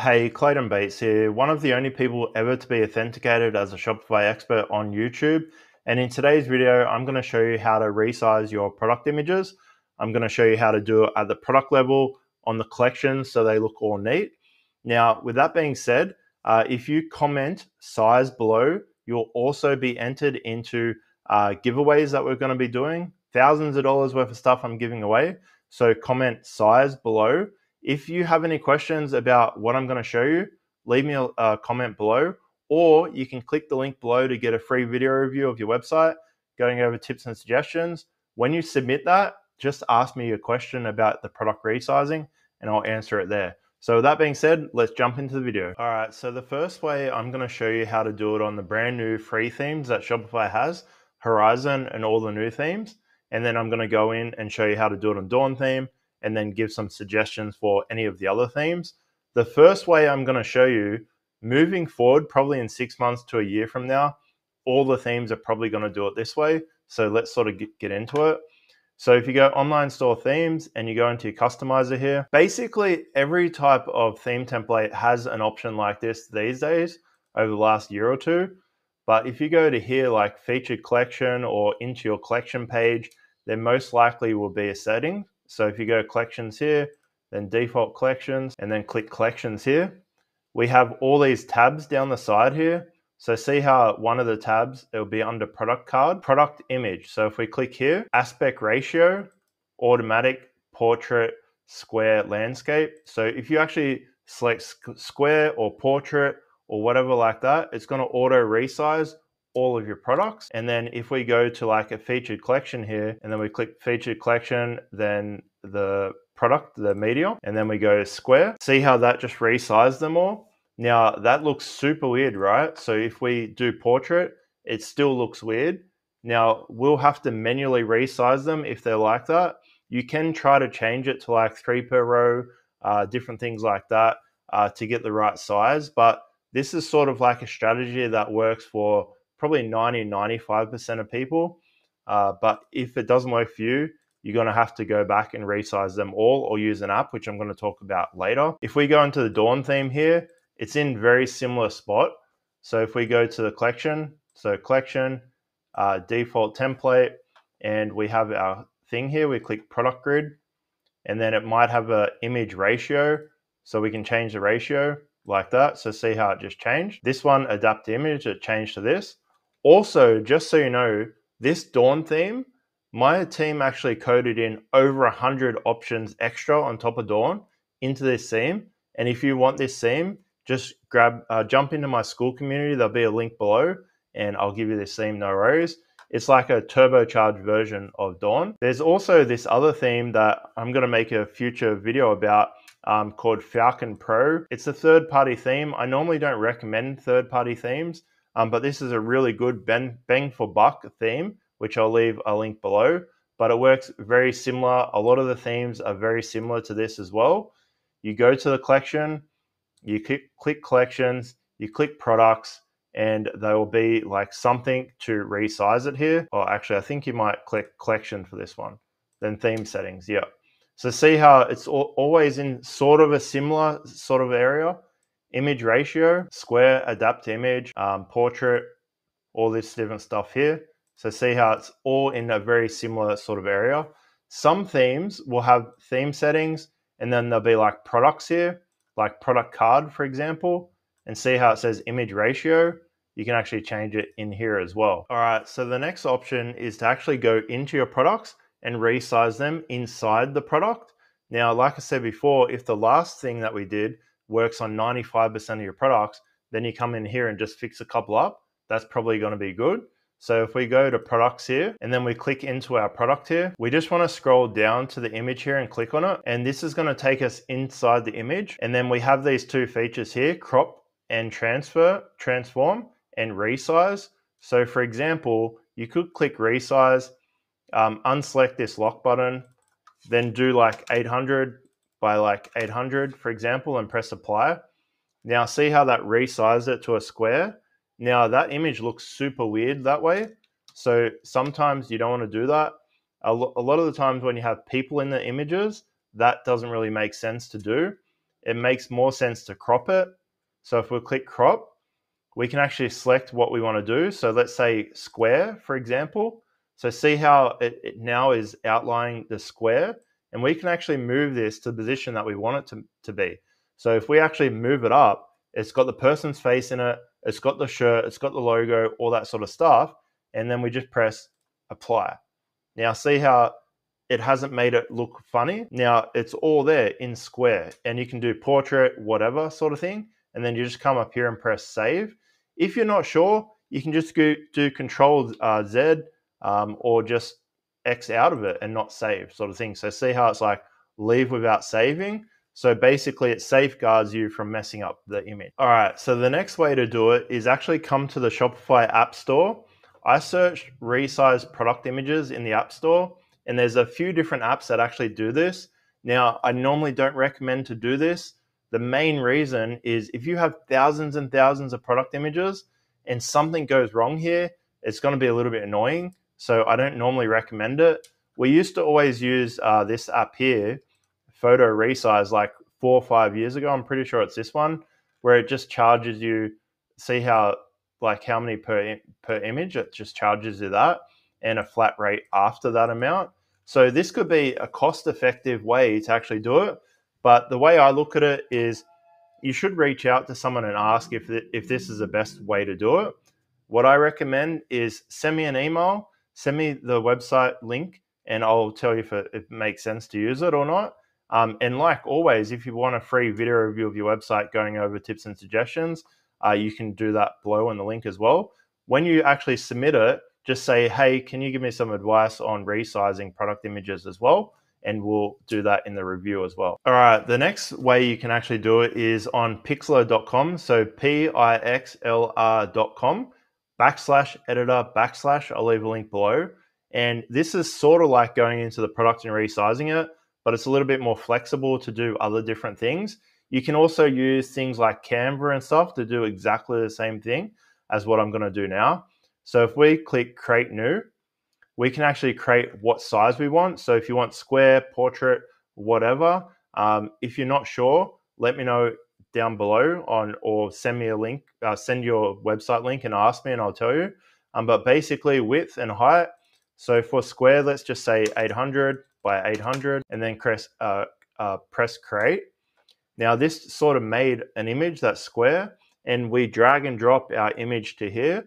Hey, Clayton Bates here, one of the only people ever to be authenticated as a Shopify expert on YouTube. And in today's video, I'm going to show you how to resize your product images. I'm going to show you how to do it at the product level on the collection so they look all neat. Now, with that being said, uh, if you comment size below, you'll also be entered into uh, giveaways that we're going to be doing. Thousands of dollars worth of stuff I'm giving away. So comment size below if you have any questions about what I'm going to show you, leave me a, a comment below, or you can click the link below to get a free video review of your website, going over tips and suggestions. When you submit that, just ask me a question about the product resizing and I'll answer it there. So with that being said, let's jump into the video. All right, so the first way I'm gonna show you how to do it on the brand new free themes that Shopify has, Horizon and all the new themes. And then I'm gonna go in and show you how to do it on Dawn theme and then give some suggestions for any of the other themes. The first way I'm going to show you moving forward, probably in six months to a year from now, all the themes are probably going to do it this way. So let's sort of get, get into it. So if you go online store themes and you go into your customizer here, basically every type of theme template has an option like this these days over the last year or two. But if you go to here like featured collection or into your collection page, there most likely will be a setting so if you go collections here, then default collections, and then click collections here, we have all these tabs down the side here. So see how one of the tabs, it'll be under product card, product image. So if we click here, aspect ratio, automatic, portrait, square, landscape. So if you actually select square or portrait or whatever like that, it's going to auto resize all of your products. And then if we go to like a featured collection here, and then we click featured collection, then the product, the media, and then we go square, see how that just resized them all? Now that looks super weird, right? So if we do portrait, it still looks weird. Now we'll have to manually resize them if they're like that. You can try to change it to like three per row, uh, different things like that uh, to get the right size. But this is sort of like a strategy that works for probably 90, 95% of people. Uh, but if it doesn't work for you, you're going to have to go back and resize them all or use an app, which I'm going to talk about later. If we go into the Dawn theme here, it's in very similar spot. So if we go to the collection, so collection, uh, default template, and we have our thing here, we click product grid, and then it might have a image ratio. So we can change the ratio like that. So see how it just changed. This one, adapt image, it changed to this. Also, just so you know, this Dawn theme, my team actually coded in over 100 options extra on top of Dawn into this theme. And if you want this theme, just grab, uh, jump into my school community. There'll be a link below, and I'll give you this theme, no worries. It's like a turbocharged version of Dawn. There's also this other theme that I'm going to make a future video about um, called Falcon Pro. It's a third party theme. I normally don't recommend third party themes um, but this is a really good bang, bang for buck theme, which I'll leave a link below. But it works very similar. A lot of the themes are very similar to this as well. You go to the collection, you click, click collections, you click products, and there will be like something to resize it here. Or actually, I think you might click collection for this one. Then theme settings, yeah. So see how it's always in sort of a similar sort of area image ratio, square, adapt image, um, portrait, all this different stuff here. So see how it's all in a very similar sort of area. Some themes will have theme settings and then there'll be like products here, like product card, for example, and see how it says image ratio. You can actually change it in here as well. All right, so the next option is to actually go into your products and resize them inside the product. Now, like I said before, if the last thing that we did works on 95% of your products, then you come in here and just fix a couple up. That's probably going to be good. So if we go to products here and then we click into our product here, we just want to scroll down to the image here and click on it. And this is going to take us inside the image. And then we have these two features here, crop and transfer, transform and resize. So for example, you could click resize, um, unselect this lock button, then do like 800 by like 800, for example, and press apply. Now see how that resized it to a square. Now that image looks super weird that way. So sometimes you don't want to do that. A, lo- a lot of the times when you have people in the images, that doesn't really make sense to do. it makes more sense to crop it. So if we click crop, we can actually select what we want to do. So let's say square, for example. So see how it, it now is outlining the square and we can actually move this to the position that we want it to, to be. So if we actually move it up, it's got the person's face in it, it's got the shirt, it's got the logo, all that sort of stuff. And then we just press apply. Now see how it hasn't made it look funny. Now it's all there in square and you can do portrait, whatever sort of thing. And then you just come up here and press save. If you're not sure, you can just go, do control uh, Z um, or just X out of it and not save sort of thing. So see how it's like leave without saving. So basically it safeguards you from messing up the image. All right, so the next way to do it is actually come to the Shopify App Store. I searched resize product images in the App Store and there's a few different apps that actually do this. Now, I normally don't recommend to do this. The main reason is if you have thousands and thousands of product images and something goes wrong here, it's going to be a little bit annoying. So I don't normally recommend it. We used to always use uh, this app here, Photo Resize, like four or five years ago. I'm pretty sure it's this one, where it just charges you. See how like how many per per image? It just charges you that, and a flat rate after that amount. So this could be a cost-effective way to actually do it. But the way I look at it is, you should reach out to someone and ask if if this is the best way to do it. What I recommend is send me an email, send me the website link, and I'll tell you if it, it makes sense to use it or not. Um, and like always, if you want a free video review of your website going over tips and suggestions, uh, you can do that below in the link as well. When you actually submit it, just say, hey, can you give me some advice on resizing product images as well? And we'll do that in the review as well. All right, the next way you can actually do it is on pixlr.com. So P I X L R.com backslash editor backslash. I'll leave a link below. And this is sort of like going into the product and resizing it, but it's a little bit more flexible to do other different things. You can also use things like Canva and stuff to do exactly the same thing as what I'm going to do now. So if we click create new, we can actually create what size we want. So if you want square, portrait, whatever, um, if you're not sure, let me know down below on or send me a link, uh, send your website link and ask me and I'll tell you. Um, but basically width and height. So for square, let's just say 800 by 800 and then press, uh, uh, press create. Now this sort of made an image that's square and we drag and drop our image to here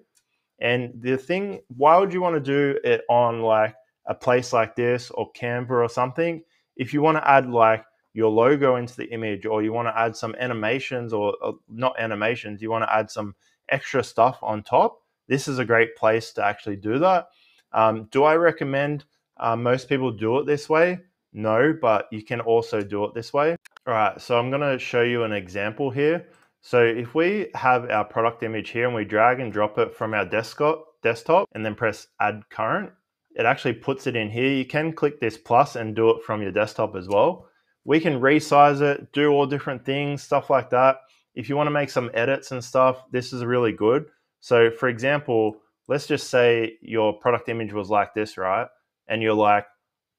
and the thing, why would you want to do it on like a place like this or Canva or something? If you want to add like your logo into the image or you want to add some animations or, or not animations, you want to add some extra stuff on top, this is a great place to actually do that. Um, do I recommend uh, most people do it this way? No, but you can also do it this way. All right, so I'm going to show you an example here. So if we have our product image here and we drag and drop it from our desktop, desktop and then press add current, it actually puts it in here. You can click this plus and do it from your desktop as well. We can resize it, do all different things, stuff like that. If you want to make some edits and stuff, this is really good. So for example, let's just say your product image was like this, right? And you're like,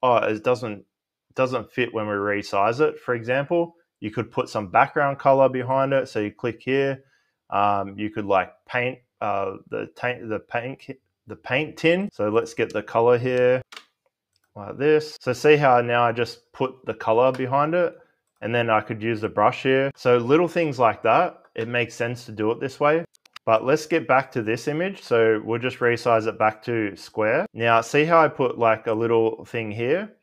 oh, it doesn't doesn't fit when we resize it, for example you could put some background color behind it. So you click here. Um, you could like paint uh, the paint the paint the paint tin. So let's get the color here like this. So see how now I just put the color behind it and then I could use the brush here. So little things like that, it makes sense to do it this way. But let's get back to this image. So we'll just resize it back to square. Now see how I put like a little thing here?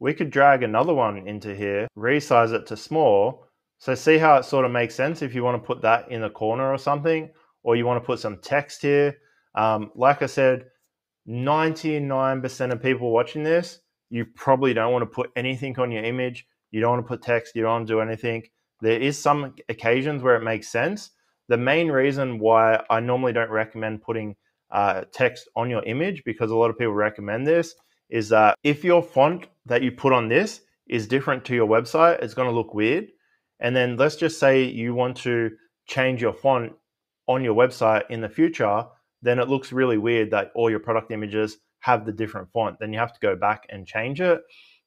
we could drag another one into here, resize it to small. So see how it sort of makes sense if you want to put that in the corner or something, or you want to put some text here. Um, like I said, 99% of people watching this, you probably don't want to put anything on your image. You don't want to put text. You don't want to do anything. There is some occasions where it makes sense. The main reason why I normally don't recommend putting uh, text on your image because a lot of people recommend this is that if your font that you put on this is different to your website, it's going to look weird. And then let's just say you want to change your font on your website in the future, then it looks really weird that all your product images have the different font. Then you have to go back and change it.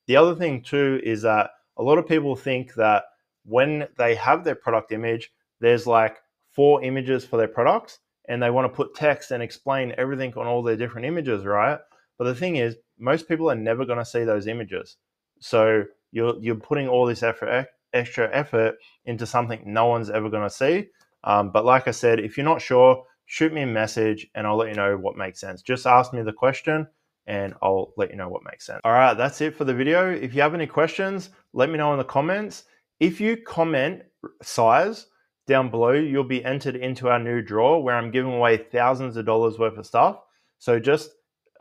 The other thing too is that a lot of people think that when they have their product image, there's like four images for their products and they want to put text and explain everything on all their different images, right? But the thing is, most people are never going to see those images. So you're, you're putting all this effort, extra effort into something no one's ever going to see. Um, but like I said, if you're not sure, shoot me a message and I'll let you know what makes sense. Just ask me the question and I'll let you know what makes sense. All right, that's it for the video. If you have any questions, let me know in the comments. If you comment size down below, you'll be entered into our new draw where I'm giving away thousands of dollars worth of stuff. So just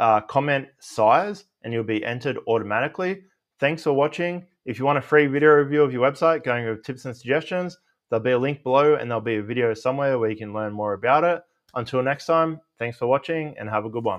uh, comment size and you'll be entered automatically. Thanks for watching. If you want a free video review of your website going with tips and suggestions, there'll be a link below and there'll be a video somewhere where you can learn more about it. Until next time, thanks for watching and have a good one.